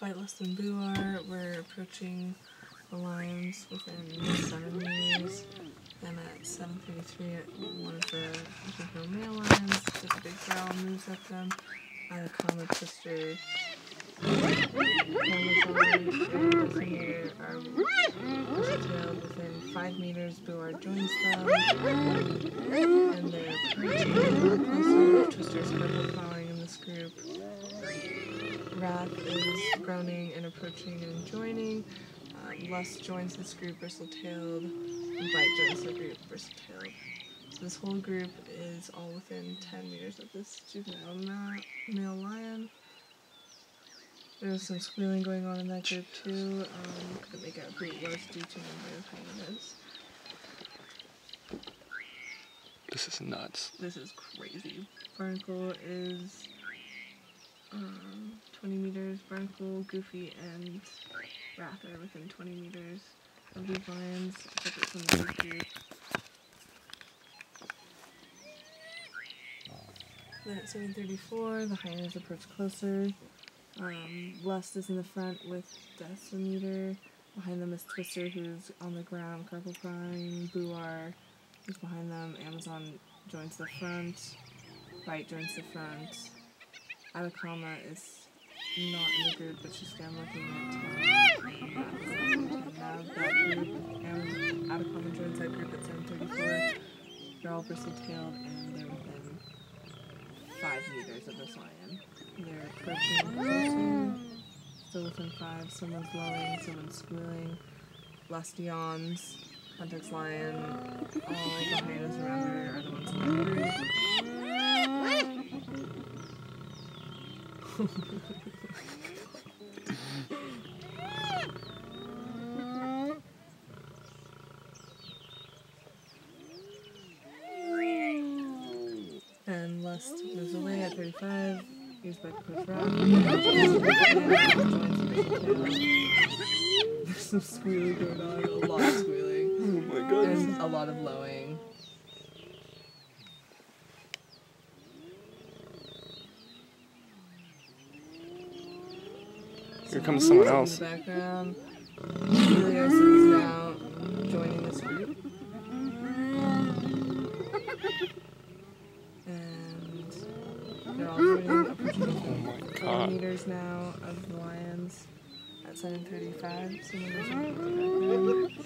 Bite less than Boo are. We're approaching the lions within seven meters. Then at 7.33, one of the juvenile male lions with a big growl moves at them. Twister and Listener are tailed within 5 meters. Boo joins them. And they're approaching closer. Twister's purple flowering in this group. Wrath is groaning and approaching and joining. Uh, Lust joins this group, bristle-tailed. Bite joins the group, bristle-tailed. So this whole group is all within 10 meters of this juvenile ma- male lion. There's some squealing going on in that group too. Um, couldn't make out who it was due to number of hyenas. This is nuts. This is crazy. Barnacle is um, 20 meters. Barnacle, Goofy, and Wrath are within 20 meters of these lions, separate from the big group. Then at 7.34, the hyenas approach closer. Um, Lust is in the front with Decimeter. Behind them is Twister, who's on the ground, Carpal Prime, Buar is behind them. Amazon joins the front. Bite joins the front. Atacama is not in the group, but she's down looking at 10. Have that group. Amazon, Atacama joins that group at 734. They're all bristle-tailed and they're within 5 meters of this lion. They're approaching closer. Still within 5. Someone's blowing, someone's squealing. Lust yawns. Lion. All the hyenas around her are the ones the group. And Lust moves away at 35. He's back to push rock. There's some squealing going on. A lot of squealing. Oh my god. And a lot of lowing. Here comes someone In else. the background. Helios is now joining this group. And they're all joining approaching Oh my god. meters now of the lions at 735. Someone is in the background.